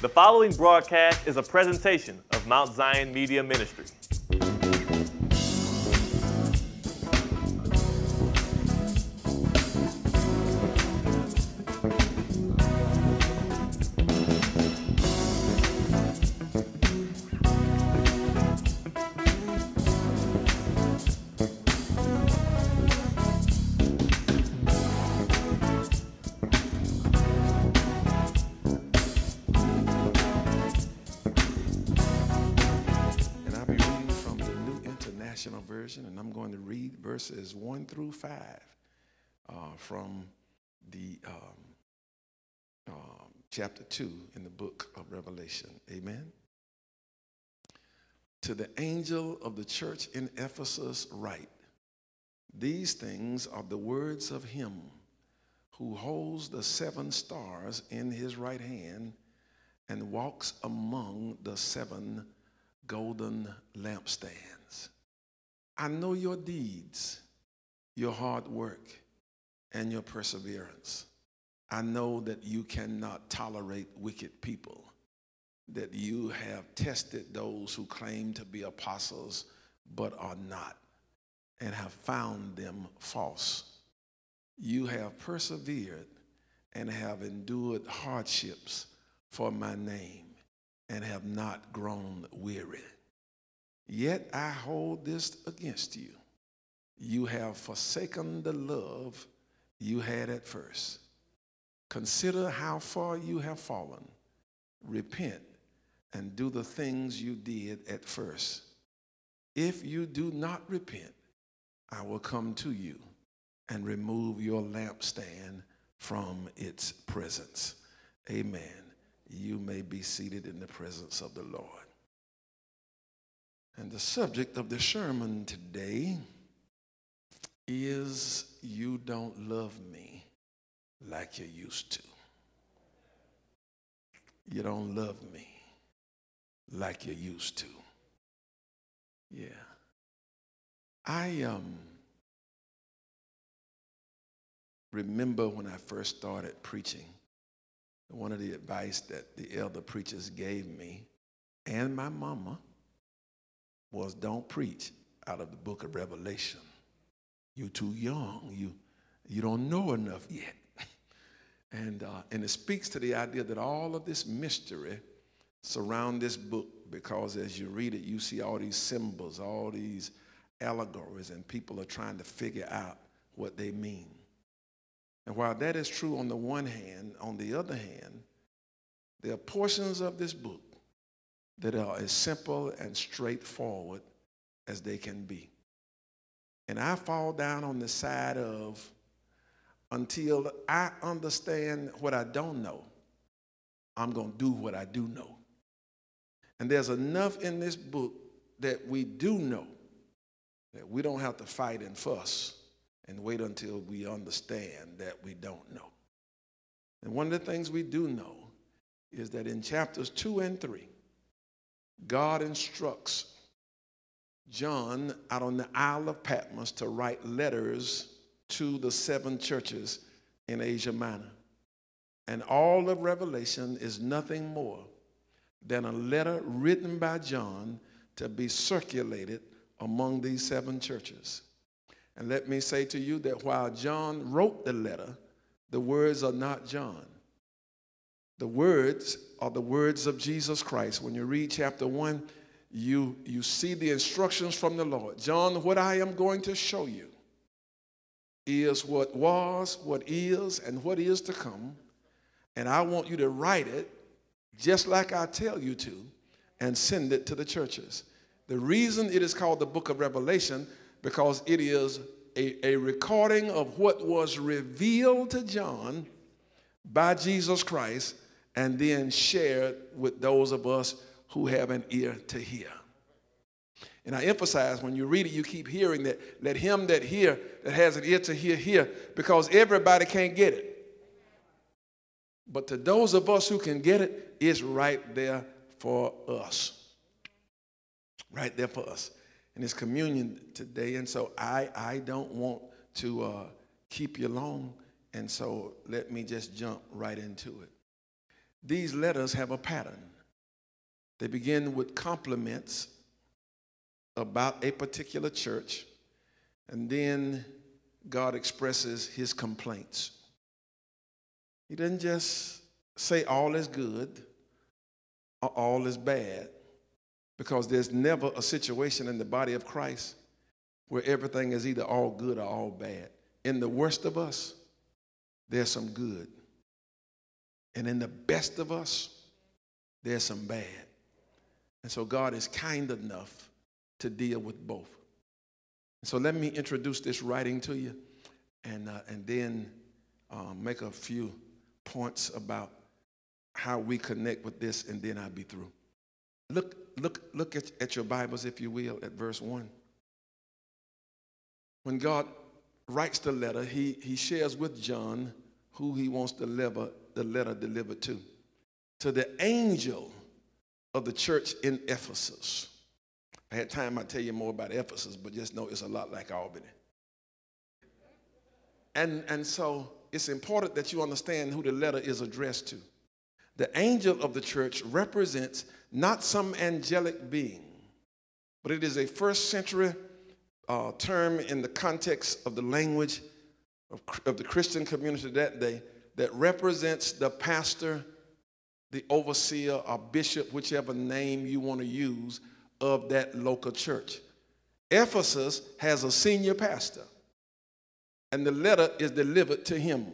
The following broadcast is a presentation of Mount Zion Media Ministry. 1 through 5 uh, from the um, um, chapter 2 in the book of Revelation. Amen. To the angel of the church in Ephesus, write These things are the words of him who holds the seven stars in his right hand and walks among the seven golden lampstands. I know your deeds, your hard work, and your perseverance. I know that you cannot tolerate wicked people, that you have tested those who claim to be apostles but are not, and have found them false. You have persevered and have endured hardships for my name and have not grown weary. Yet I hold this against you. You have forsaken the love you had at first. Consider how far you have fallen. Repent and do the things you did at first. If you do not repent, I will come to you and remove your lampstand from its presence. Amen. You may be seated in the presence of the Lord. And the subject of the sermon today is You Don't Love Me Like You Used to. You don't love me like you used to. Yeah. I um remember when I first started preaching, one of the advice that the elder preachers gave me and my mama was don't preach out of the book of Revelation. You're too young. You, you don't know enough yet. And, uh, and it speaks to the idea that all of this mystery surround this book because as you read it, you see all these symbols, all these allegories, and people are trying to figure out what they mean. And while that is true on the one hand, on the other hand, there are portions of this book that are as simple and straightforward as they can be. And I fall down on the side of until I understand what I don't know, I'm going to do what I do know. And there's enough in this book that we do know that we don't have to fight and fuss and wait until we understand that we don't know. And one of the things we do know is that in chapters 2 and 3, God instructs John out on the Isle of Patmos to write letters to the seven churches in Asia Minor. And all of Revelation is nothing more than a letter written by John to be circulated among these seven churches. And let me say to you that while John wrote the letter, the words are not John. The words are the words of Jesus Christ. When you read chapter 1, you, you see the instructions from the Lord. John, what I am going to show you is what was, what is, and what is to come. And I want you to write it just like I tell you to and send it to the churches. The reason it is called the book of Revelation because it is a, a recording of what was revealed to John by Jesus Christ and then shared with those of us who have an ear to hear. And I emphasize when you read it, you keep hearing that let him that hear, that has an ear to hear, hear, because everybody can't get it. But to those of us who can get it, it's right there for us. Right there for us. And it's communion today. And so I, I don't want to uh, keep you long. And so let me just jump right into it. these letters have a pattern. They begin with compliments about a particular church, and then God expresses his complaints. He doesn't just say all is good or all is bad, because there's never a situation in the body of Christ where everything is either all good or all bad. In the worst of us, there's some good. And in the best of us, there's some bad. And so God is kind enough to deal with both. So let me introduce this writing to you and, uh, and then um, make a few points about how we connect with this, and then I'll be through. Look, look, look at, at your Bibles, if you will, at verse 1. When God writes the letter, he, he shares with John who he wants letter, the letter delivered to. To the angel of the church in Ephesus. I had time, I'd tell you more about Ephesus, but just know it's a lot like Albany. And, and so it's important that you understand who the letter is addressed to. The angel of the church represents not some angelic being, but it is a first century uh, term in the context of the language of, of the Christian community that day that represents the pastor, the overseer, or bishop, whichever name you want to use, of that local church. Ephesus has a senior pastor, and the letter is delivered to him.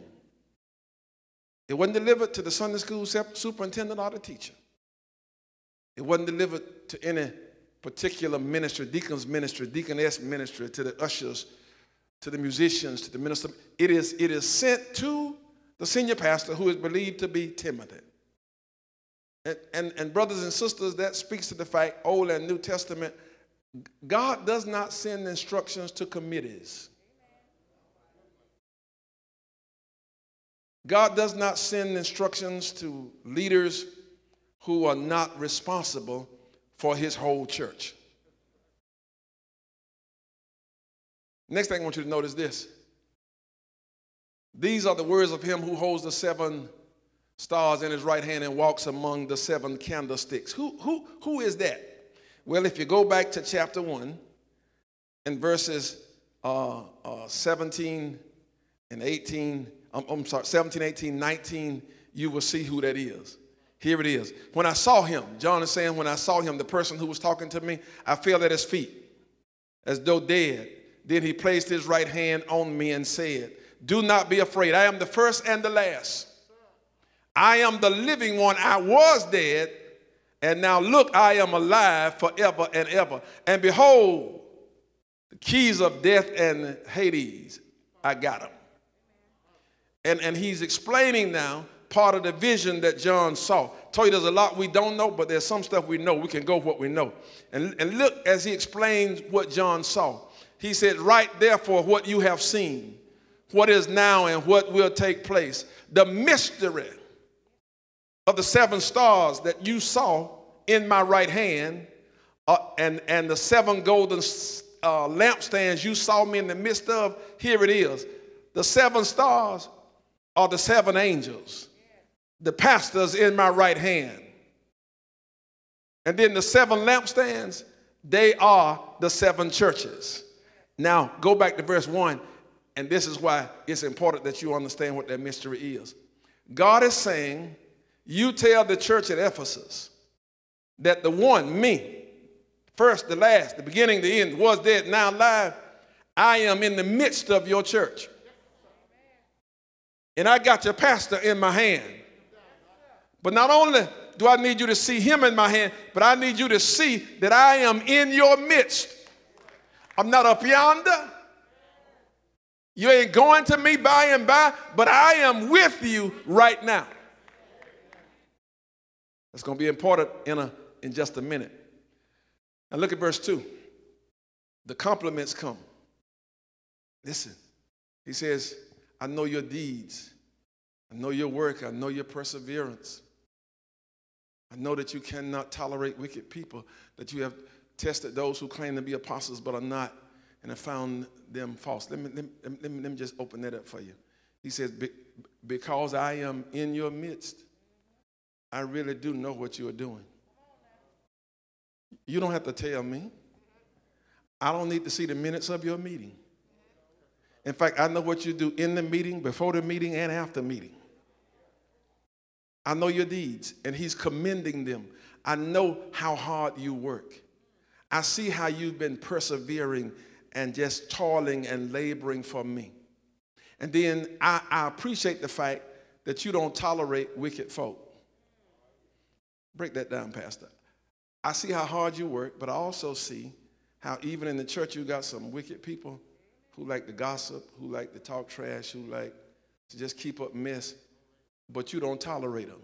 It wasn't delivered to the Sunday school superintendent or the teacher. It wasn't delivered to any particular ministry, deacon's ministry, deaconess ministry, to the ushers, to the musicians, to the minister. It is, it is sent to the senior pastor who is believed to be Timothy. And, and, and brothers and sisters, that speaks to the fact, Old and New Testament, God does not send instructions to committees. God does not send instructions to leaders who are not responsible for his whole church. Next thing I want you to notice this. These are the words of him who holds the seven stars in his right hand and walks among the seven candlesticks. Who, who, who is that? Well, if you go back to chapter 1 and verses uh, uh, 17 and 18, I'm, I'm sorry, 17, 18, 19, you will see who that is. Here it is. When I saw him, John is saying, when I saw him, the person who was talking to me, I fell at his feet as though dead. Then he placed his right hand on me and said, Do not be afraid. I am the first and the last. I am the living one. I was dead, and now look, I am alive forever and ever. And behold, the keys of death and Hades, I got them. And, and he's explaining now part of the vision that John saw. Told you there's a lot we don't know, but there's some stuff we know. We can go what we know. And, and look as he explains what John saw. He said, Write therefore what you have seen, what is now and what will take place. The mystery of the seven stars that you saw in my right hand, uh, and, and the seven golden uh, lampstands you saw me in the midst of, here it is. The seven stars are the seven angels, the pastors in my right hand. And then the seven lampstands, they are the seven churches. Now, go back to verse 1, and this is why it's important that you understand what that mystery is. God is saying, You tell the church at Ephesus that the one, me, first, the last, the beginning, the end, was dead, now alive, I am in the midst of your church. And I got your pastor in my hand. But not only do I need you to see him in my hand, but I need you to see that I am in your midst. I'm not up yonder. You ain't going to me by and by, but I am with you right now. That's going to be important in, a, in just a minute. Now look at verse 2. The compliments come. Listen, he says, I know your deeds. I know your work. I know your perseverance. I know that you cannot tolerate wicked people, that you have tested those who claim to be apostles but are not, and have found them false. Let me, let me, let me, let me just open that up for you. He says, Because I am in your midst, I really do know what you are doing. You don't have to tell me. I don't need to see the minutes of your meeting. In fact, I know what you do in the meeting, before the meeting, and after meeting. I know your deeds, and he's commending them. I know how hard you work. I see how you've been persevering and just toiling and laboring for me. And then I, I appreciate the fact that you don't tolerate wicked folk. Break that down, Pastor. I see how hard you work, but I also see how even in the church you got some wicked people who like to gossip, who like to talk trash, who like to just keep up mess, but you don't tolerate them.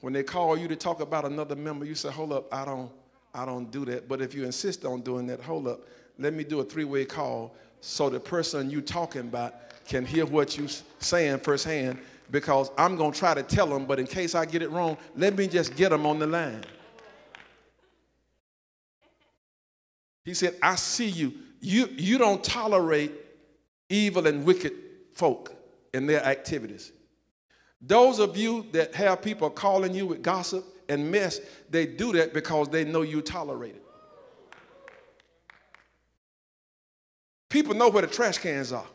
When they call you to talk about another member, you say, "Hold up, I don't, I don't do that." But if you insist on doing that, hold up, let me do a three-way call so the person you talking about can hear what you saying firsthand. Because I'm gonna try to tell them, but in case I get it wrong, let me just get them on the line. He said, I see you. You, you don't tolerate evil and wicked folk in their activities. Those of you that have people calling you with gossip and mess, they do that because they know you tolerate it. People know where the trash cans are.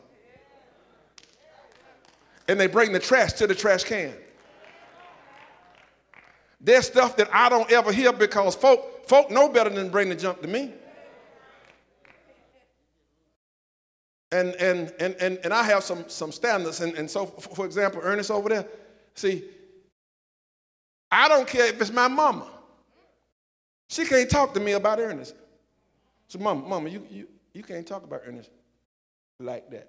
And they bring the trash to the trash can. There's stuff that I don't ever hear because folk, folk know better than bring the junk to me. And, and, and, and, and I have some, some standards. And, and so, for example, Ernest over there, see, I don't care if it's my mama. She can't talk to me about Ernest. So, mama, mama, you, you, you can't talk about Ernest like that.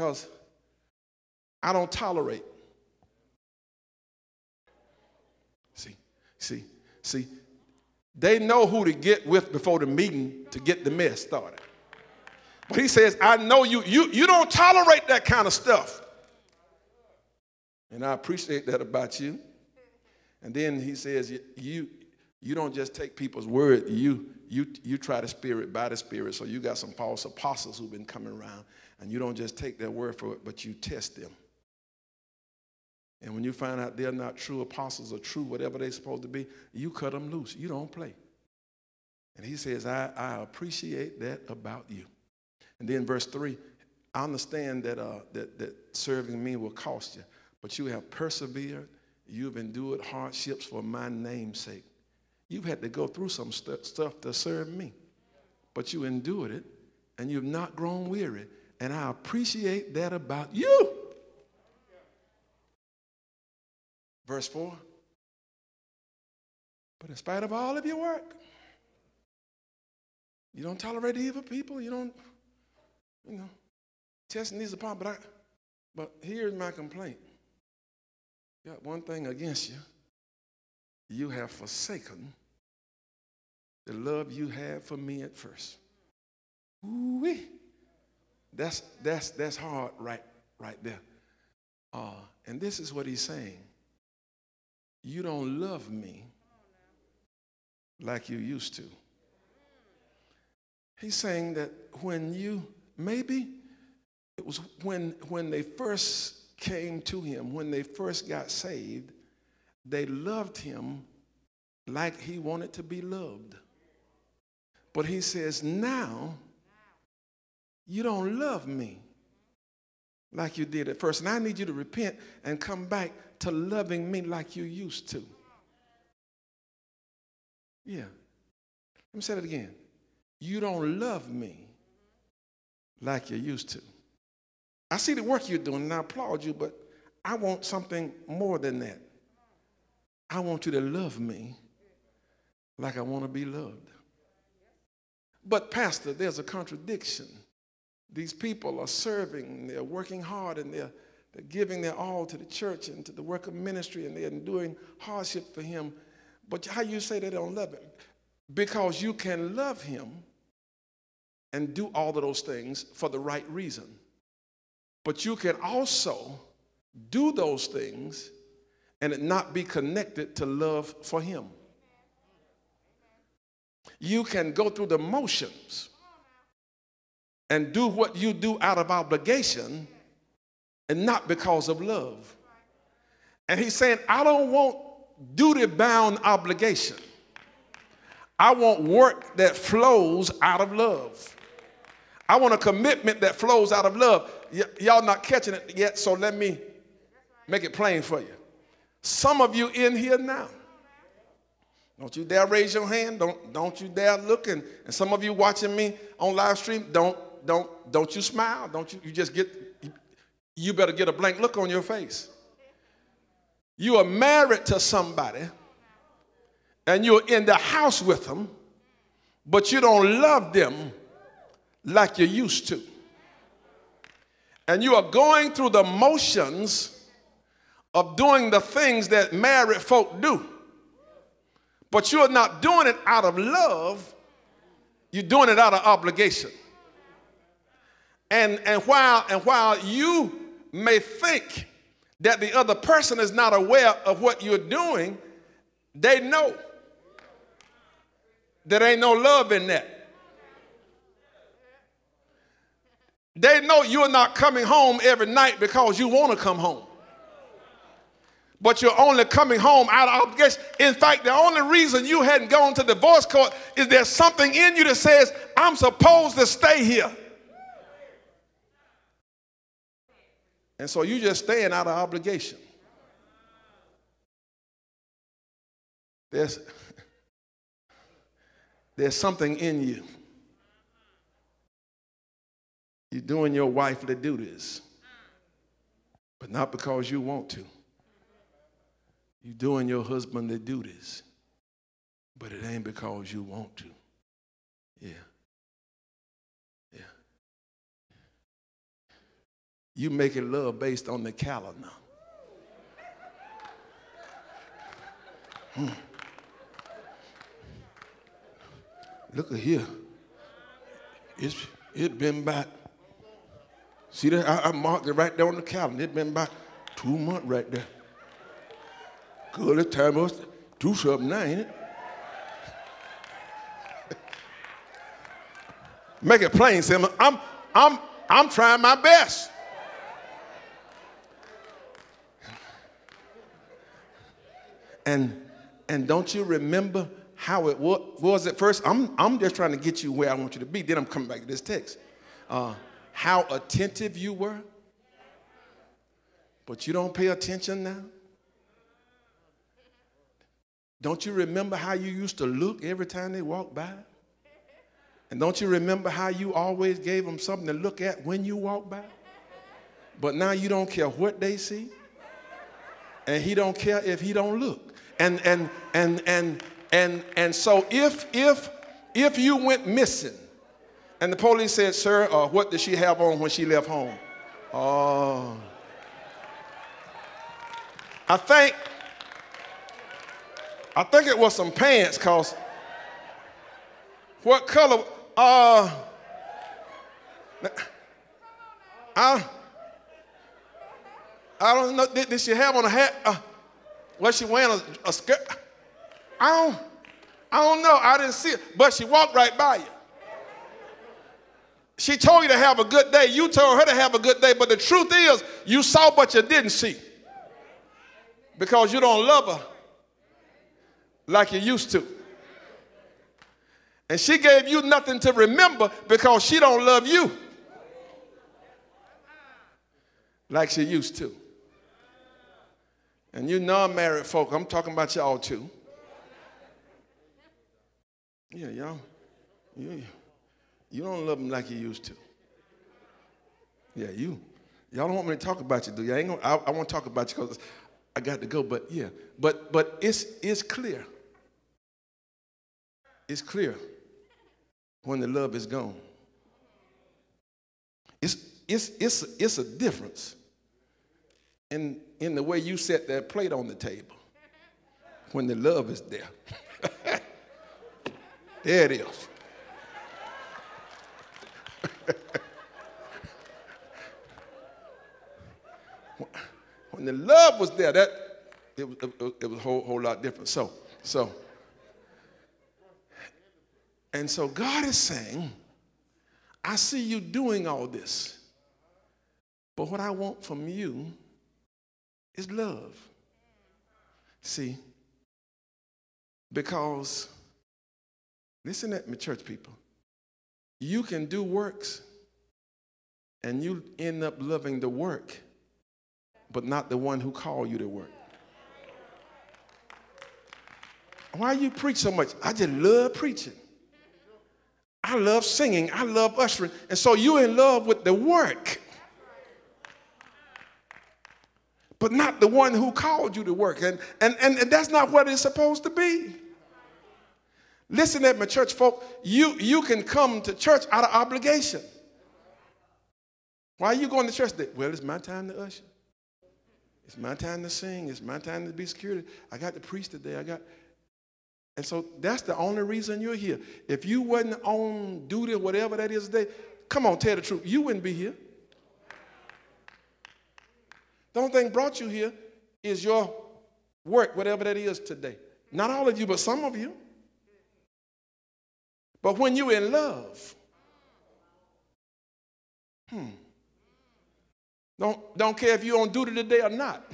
Because I don't tolerate. See, see, see, they know who to get with before the meeting to get the mess started. But he says, I know you, you, you don't tolerate that kind of stuff. And I appreciate that about you. And then he says, you, you don't just take people's word, you, you, you try the spirit by the spirit. So you got some false apostles who've been coming around, and you don't just take their word for it, but you test them. And when you find out they're not true apostles or true whatever they're supposed to be, you cut them loose. You don't play. And he says, I, I appreciate that about you. And then verse 3, I understand that, uh, that, that serving me will cost you, but you have persevered. You've endured hardships for my name's sake. You've had to go through some st- stuff to serve me, but you endured it and you've not grown weary. And I appreciate that about you. Verse 4 But in spite of all of your work, you don't tolerate evil people, you don't, you know, testing these apart. But, I, but here's my complaint. Got one thing against you. You have forsaken the love you had for me at first. Ooh-wee. That's, that's, that's hard right, right there. Uh, and this is what he's saying you don't love me like you used to. He's saying that when you, maybe it was when, when they first came to him, when they first got saved, they loved him like he wanted to be loved. But he says, now you don't love me like you did at first. And I need you to repent and come back to loving me like you used to. Yeah. Let me say that again. You don't love me like you used to. I see the work you're doing and I applaud you, but I want something more than that. I want you to love me like I want to be loved. But, Pastor, there's a contradiction. These people are serving, they're working hard, and they're they're giving their all to the church and to the work of ministry, and they're enduring hardship for Him. But how you say they don't love Him? Because you can love Him and do all of those things for the right reason. But you can also do those things and it not be connected to love for Him. You can go through the motions and do what you do out of obligation and not because of love. And he's saying, I don't want duty bound obligation. I want work that flows out of love. I want a commitment that flows out of love. Y- y'all not catching it yet, so let me make it plain for you. Some of you in here now, don't you dare raise your hand. Don't, don't you dare look. And, and some of you watching me on live stream, don't, don't, don't you smile. Don't you, you just get, you better get a blank look on your face. You are married to somebody and you're in the house with them, but you don't love them like you used to. And you are going through the motions of doing the things that married folk do. But you're not doing it out of love, you're doing it out of obligation. And, and, while, and while you may think that the other person is not aware of what you're doing, they know there ain't no love in that. They know you're not coming home every night because you want to come home but you're only coming home out of obligation. In fact, the only reason you hadn't gone to divorce court is there's something in you that says, I'm supposed to stay here. And so you just staying out of obligation. There's, there's something in you. You're doing your wifely duties, but not because you want to. You're doing your husbandly duties, but it ain't because you want to. Yeah. Yeah. You making love based on the calendar. Hmm. Look at here. It's it been about. See that I, I marked it right there on the calendar. It been about two months right there. Good, time us do something now, ain't it? Make it plain, Sam. I'm, I'm, I'm trying my best. And, and don't you remember how it was, at first? I'm, I'm just trying to get you where I want you to be. Then I'm coming back to this text. Uh, how attentive you were, but you don't pay attention now. Don't you remember how you used to look every time they walked by? And don't you remember how you always gave them something to look at when you walked by? But now you don't care what they see. And he don't care if he don't look. And and and and and and so if if if you went missing and the police said, sir, uh, what did she have on when she left home? Oh. I think I think it was some pants, cause what color? Uh, I, I don't know. Did, did she have on a hat? Uh, was she wearing a, a skirt? I don't, I don't know. I didn't see it, but she walked right by you. She told you to have a good day. You told her to have a good day, but the truth is, you saw, but you didn't see because you don't love her like you used to. And she gave you nothing to remember because she don't love you like she used to. And you non-married folk, I'm talking about y'all too. Yeah, y'all, you, you don't love them like you used to. Yeah, you. Y'all don't want me to talk about you, do you? I, ain't gonna, I, I want to talk about you because I got to go, but yeah. But, but it's, it's clear it's clear when the love is gone. It's, it's, it's, it's a difference in, in the way you set that plate on the table when the love is there. there it is. when the love was there, that it was, it, was a whole, whole lot different. So, so and so God is saying, I see you doing all this, But what I want from you is love. See, because, listen at me, church people. You can do works and you end up loving the work, but not the one who called you to work. Why you preach so much? I just love preaching. I love singing. I love ushering. And so you're in love with the work, but not the one who called you to work. And, and, and, and that's not what it's supposed to be. Listen at my church folk. You, you can come to church out of obligation. Why are you going to church? Well, it's my time to usher. It's my time to sing. It's my time to be security. I got to preach today. I got. And so that's the only reason you're here. If you wasn't on duty or whatever that is today, come on, tell the truth. You wouldn't be here. The only thing brought you here is your work, whatever that is today. Not all of you, but some of you. But when you're in love, hmm, don't, don't care if you're on duty today or not,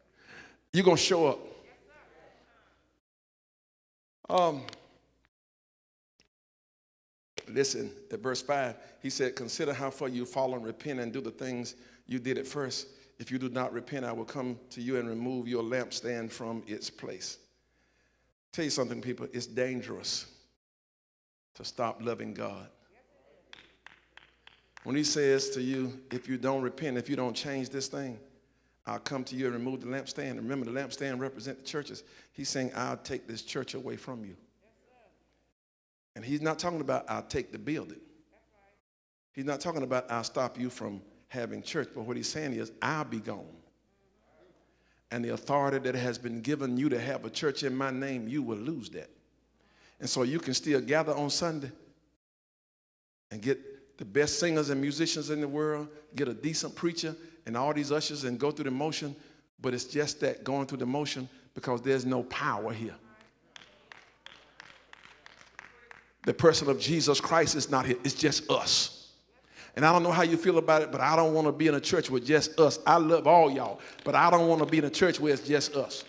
you're going to show up. Um, listen at verse 5. He said, Consider how far you fall and repent and do the things you did at first. If you do not repent, I will come to you and remove your lampstand from its place. Tell you something, people, it's dangerous to stop loving God. When he says to you, if you don't repent, if you don't change this thing, I'll come to you and remove the lampstand. Remember, the lampstand represents the churches. He's saying, I'll take this church away from you. And he's not talking about I'll take the building. He's not talking about I'll stop you from having church. But what he's saying is, I'll be gone. And the authority that has been given you to have a church in my name, you will lose that. And so you can still gather on Sunday and get the best singers and musicians in the world, get a decent preacher and all these ushers and go through the motion, but it's just that going through the motion because there's no power here. The person of Jesus Christ is not here, it's just us. And I don't know how you feel about it, but I don't want to be in a church with just us. I love all y'all, but I don't want to be in a church where it's just us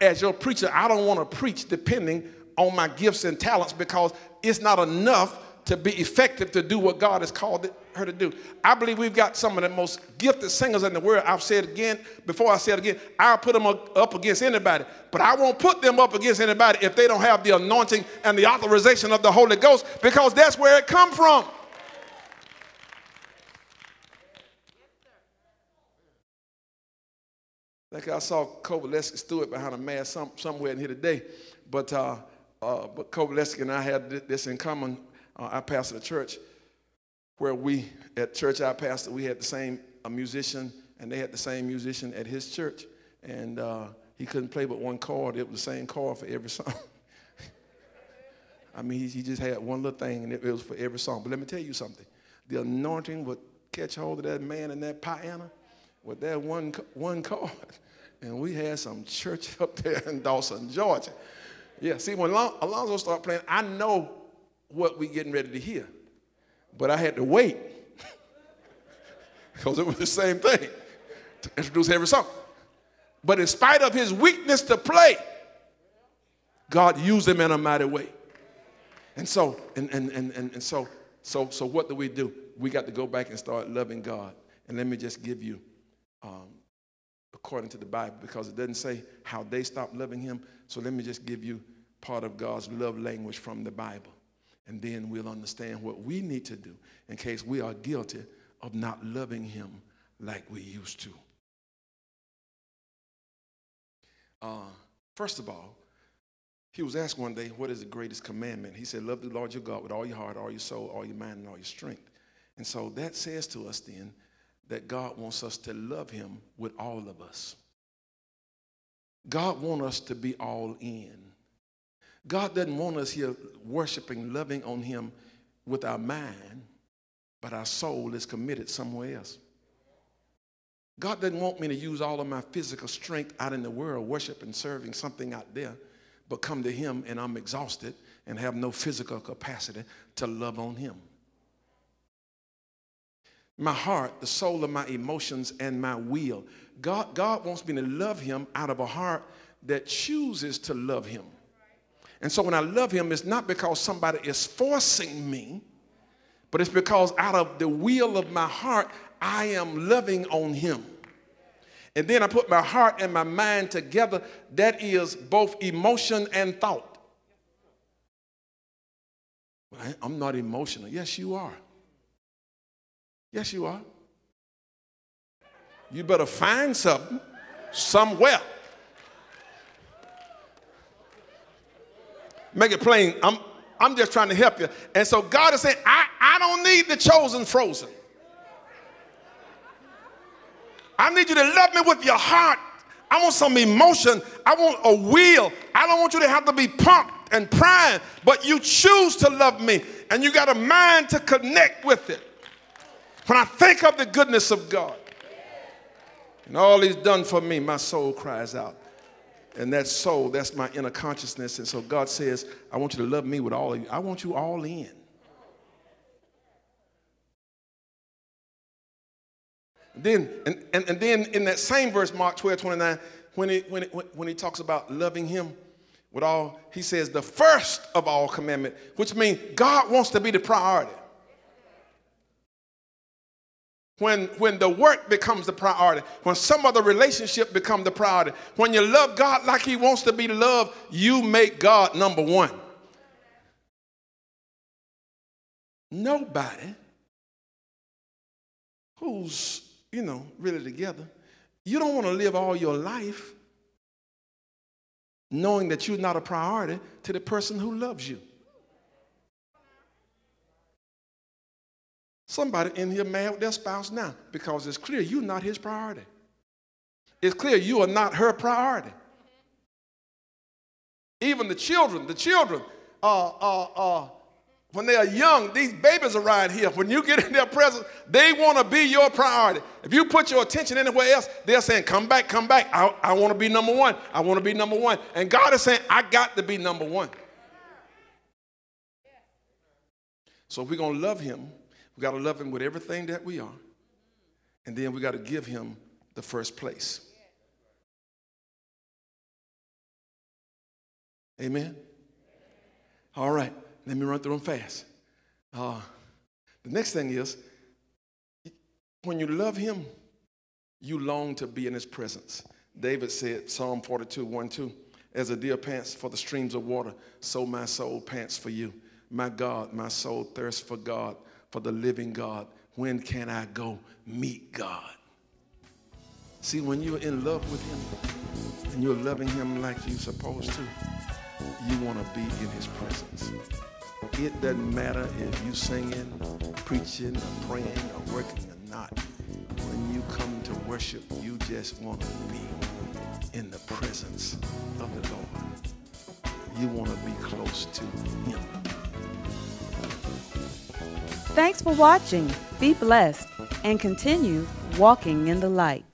as your preacher, I don't want to preach depending on my gifts and talents because it's not enough to be effective to do what God has called her to do. I believe we've got some of the most gifted singers in the world. I've said again, before I said again, I'll put them up against anybody, but I won't put them up against anybody if they don't have the anointing and the authorization of the Holy Ghost because that's where it come from. Like I saw Kovaleski Stewart behind a mask some, somewhere in here today. But, uh, uh, but Kovaleski and I had this in common. Uh, I pastored a church where we, at church I pastored, we had the same musician, and they had the same musician at his church. And uh, he couldn't play but one chord. It was the same chord for every song. I mean, he, he, just had one little thing, and it, it was for every song. But let me tell you something. The anointing would catch hold of that man and that piano with that one, one card. And we had some church up there in Dawson, Georgia. Yeah, see, when Alonzo started playing, I know what we getting ready to hear. But I had to wait because it was the same thing to introduce every song. But in spite of his weakness to play, God used him in a mighty way. And so, and, and, and, and, so, so, so what do we do? We got to go back and start loving God. And let me just give you um, according to the Bible because it doesn't say how they stopped loving him. So let me just give you part of God's love language from the Bible. And then we'll understand what we need to do in case we are guilty of not loving him like we used to. Uh, first of all, he was asked one day, What is the greatest commandment? He said, Love the Lord your God with all your heart, all your soul, all your mind, and all your strength. And so that says to us then that God wants us to love him with all of us. God wants us to be all in. God doesn't want us here worshiping, loving on him with our mind, but our soul is committed somewhere else. God doesn't want me to use all of my physical strength out in the world, worshiping, serving something out there, but come to him and I'm exhausted and have no physical capacity to love on him. my heart, the soul of my emotions, and my will. God, God wants me to love him out of a heart that chooses to love him. And so when I love him, it's not because somebody is forcing me, but it's because out of the will of my heart, I am loving on him. And then I put my heart and my mind together. That is both emotion and thought. I'm not emotional. Yes, you are. Yes, you are. You better find something somewhere. Make it plain. I'm, I'm just trying to help you. And so God is saying, I, I don't need the chosen frozen. I need you to love me with your heart. I want some emotion. I want a will. I don't want you to have to be pumped and primed, but you choose to love me and you got a mind to connect with it. When I think of the goodness of God and all He's done for me, my soul cries out. And that soul, that's my inner consciousness. And so God says, I want you to love me with all of you. I want you all in. Then, and, and, and then in that same verse, Mark 12, 29, when he, when, he, when he talks about loving him with all, he says, the first of all commandment, which means God wants to be the priority when, when the work becomes the priority, when some other relationship becomes the priority, when you love God like He wants to be loved, you make God number one. Nobody who's, you know, really together, you don't want to live all your life knowing that you're not a priority to the person who loves you. Somebody in here mad with their spouse now because it's clear you're not his priority. It's clear you are not her priority. Even the children, the children, uh, uh, uh, when they are young, these babies around here, when you get in their presence, they want to be your priority. If you put your attention anywhere else, they're saying, Come back, come back. I, I want to be number one. I want to be number one. And God is saying, I got to be number one. So if we're going to love Him, we got to love him with everything that we are. And then we got to give him the first place. Amen? All right, let me run through them fast. Uh, the next thing is when you love him, you long to be in his presence. David said, Psalm 42, 1, 2, as a deer pants for the streams of water, so my soul pants for you. My God, my soul thirsts for God, for the living God. When can I go meet God? See, when you're in love with Him and you're loving Him like you're supposed to, you want to be in His presence. It doesn't matter if you're singing, preaching, or praying, or working or not. When you come to worship, you just want to be in the presence of the Lord. You want to be close to Him. Thanks for watching. Be blessed and continue walking in the light.